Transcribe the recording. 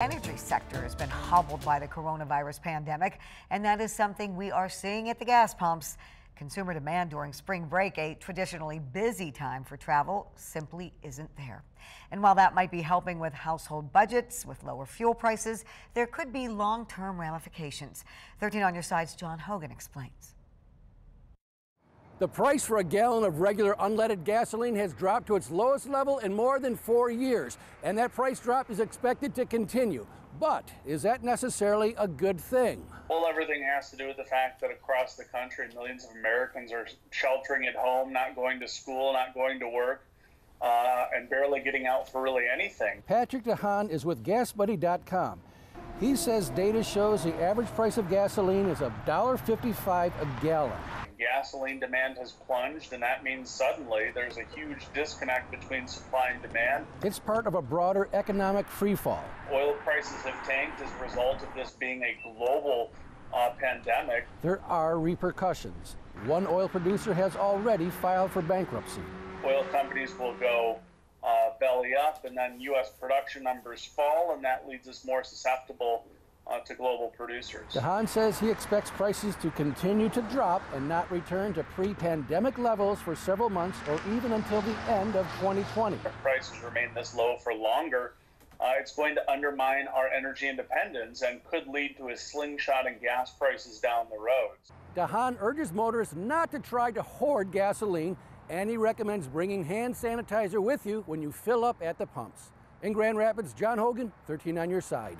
energy sector has been hobbled by the coronavirus pandemic, and that is something we are seeing at the gas pumps. Consumer demand during spring break, a traditionally busy time for travel, simply isn't there. And while that might be helping with household budgets with lower fuel prices, there could be long term ramifications. 13 on your side's John Hogan explains. The price for a gallon of regular unleaded gasoline has dropped to its lowest level in more than four years, and that price drop is expected to continue. But is that necessarily a good thing? Well, everything has to do with the fact that across the country, millions of Americans are sheltering at home, not going to school, not going to work. Uh, and barely getting out for really anything. Patrick DeHaan is with GasBuddy.com. He says data shows the average price of gasoline is $1.55 a gallon gasoline demand has plunged, and that means suddenly there's a huge disconnect between supply and demand. It's part of a broader economic freefall. Oil prices have tanked as a result of this being a global uh, pandemic. There are repercussions. One oil producer has already filed for bankruptcy. Oil companies will go uh, belly up, and then U.S. production numbers fall, and that leaves us more susceptible uh, to global producers. DeHaan says he expects prices to continue to drop and not return to pre-pandemic levels for several months or even until the end of 2020. If prices remain this low for longer, uh, it's going to undermine our energy independence and could lead to a slingshot in gas prices down the road. DeHaan urges motorists not to try to hoard gasoline and he recommends bringing hand sanitizer with you when you fill up at the pumps. In Grand Rapids, John Hogan, 13 on your side.